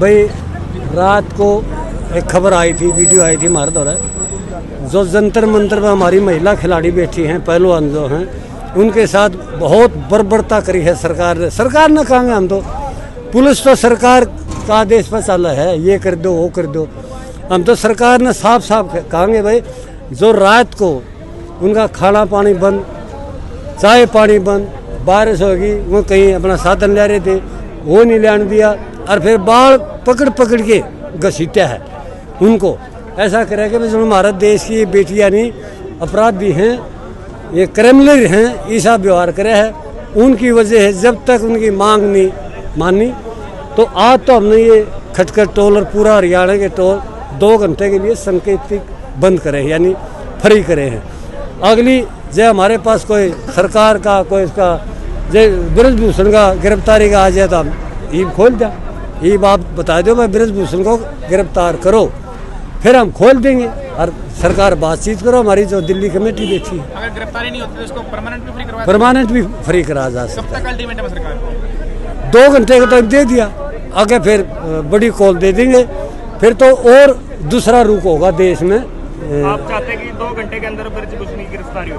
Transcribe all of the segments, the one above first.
भाई, रात को एक खबर आई थी वीडियो आई थी हमारे द्वारा। जो जंतर मंतर में हमारी महिला खिलाड़ी बैठी हैं, पहलवान जो हैं, उनके साथ बहुत बर्बरता करी है सरकार ने। सरकार ने कहेंगे हम तो पुलिस तो सरकार का आदेश पर चल है, ये कर दो, वो कर दो। हम तो सरकार ने साफ़ साफ़ कहेंगे भाई, जो रात को उनका खाना पानी बंद, चाय पानी बंद, बारिश होगी, वो कहीं अपना साधन ले रहे थे वो नहीं लेने दिया, और फिर बाल पकड़ पकड़ के घसीटा है। उनको ऐसा करे कि जो हमारे देश की बेटियाँ नहीं अपराधी हैं, ये क्रिमिनल हैं ऐसा व्यवहार करे है, उनकी वजह है जब तक उनकी मांग नहीं मानी तो आज तो हमने ये खटकर टोल और पूरा हरियाणा के टोल दो घंटे के लिए संकेतिक बंद करे यानी फ्री करे हैं। अगली, जब हमारे पास कोई सरकार का, कोई इसका जय ब्रजभूषण का गिरफ्तारी का आ जाए तो हम ईब खोल दें। ईब आप बता दो भाई ब्रजभूषण को गिरफ़्तार करो। फिर हम खोल देंगे और सरकार बातचीत करो हमारी जो दिल्ली कमेटी बैठी है। अगर गिरफ्तारी नहीं होती तो इसको परमानेंट भी फ्री करवा परमानेंट भी फ्री करा जा अल्टीमेटम है। सरकार सकता दो घंटे का टाइम दे दिया आगे फिर बड़ी कॉल दे देंगे। फिर तो और दूसरा रुख होगा देश में। आप चाहते हैं कि दो घंटे के अंदर गिरफ्तारी हो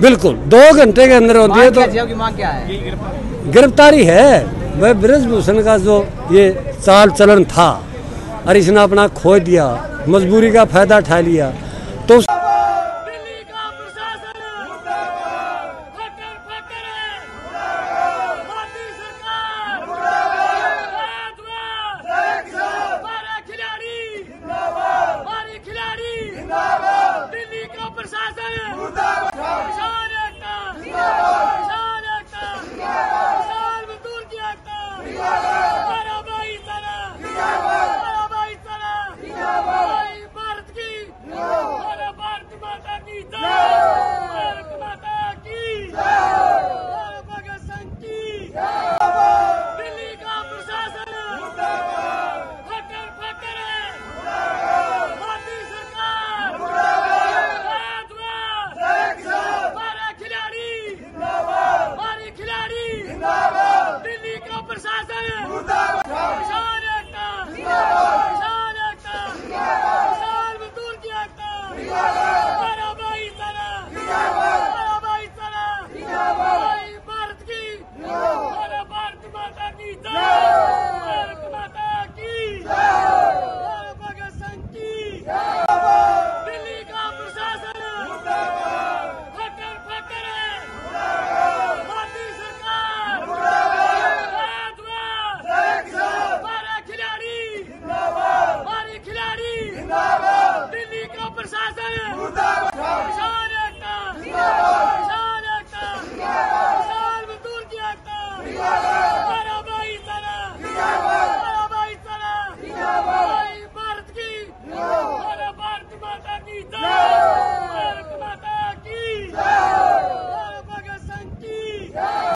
बिल्कुल दो घंटे के अंदर होती है तो मांग क्या है? गिरफ्तारी है। वह ब्रजभूषण का जो ये चाल चलन था और इसने अपना खो दिया मजबूरी का फ़ायदा उठा लिया। Viva